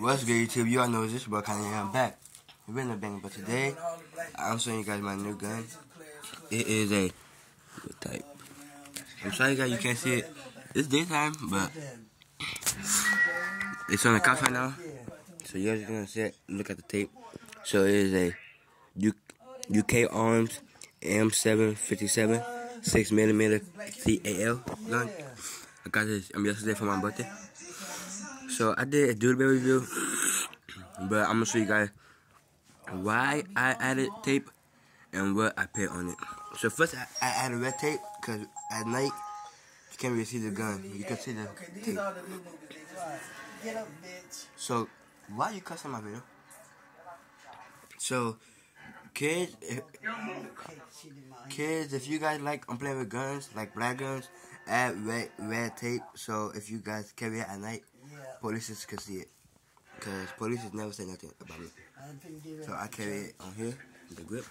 What's good, YouTube? You all know this, but kind of I'm back. We've been a bang, but today I'm showing you guys my new gun. It is a type. I'm sorry, guys, you can't see it. It's daytime, but it's on the couch right now. So you guys are gonna see it. Look at the tape. So it is a UK Arms M757 6 millimeter CAL gun. I got this yesterday for my birthday. So I did a doodle review, but I'm gonna show you guys why I added tape and what I put on it. So first I, I added red tape because at night you can't really see the gun. You can see the tape. Up. So why you cussing my video? So kids, if, kids, if you guys like I'm playing with guns, like black guns, add red red tape. So if you guys carry it at night, police can see it. Cause police never say nothing about me. So I carry it on here, the grip.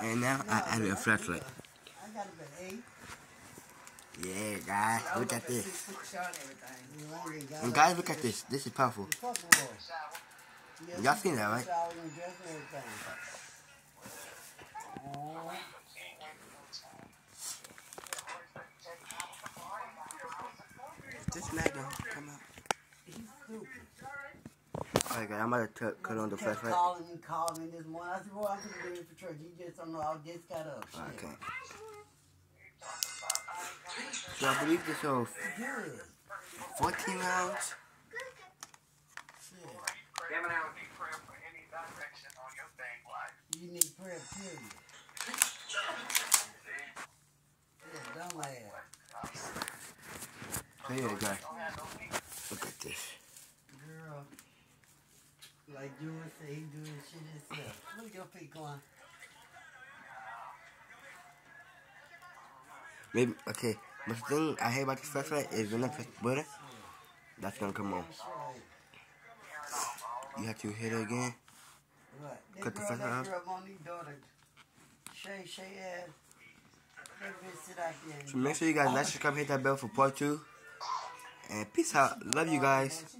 And now I added a flashlight. Yeah, guys, look at this. And guys, look at this. This is powerful. Y'all seen that, right? This magnum come out. Alright, guys, I'm about to cut on the kept flashlight. calling me, calling me this morning. I said, well, I'm going to do it for church. You just don't know. I just got up. Shit. Okay. So I believe this is Good. 14 rounds. Shit. Them and I would need prayer for any direction on your thing life. You need prayer, period. Yeah, dumb ass. So yeah, guys, look at this. Girl. Like Jewel said, he doing shit himself. Look at your feet going. Maybe okay. But the thing I hate about this flashlight is when I press the button, that's gonna come on. You have to hit it again. Right. That Cut the girl, fuck out. girl Monique's daughter. Shay, Shay ass. That bitch sit out there and So make sure you guys like, subscribe, hit that bell for part two. And peace out. Love you guys.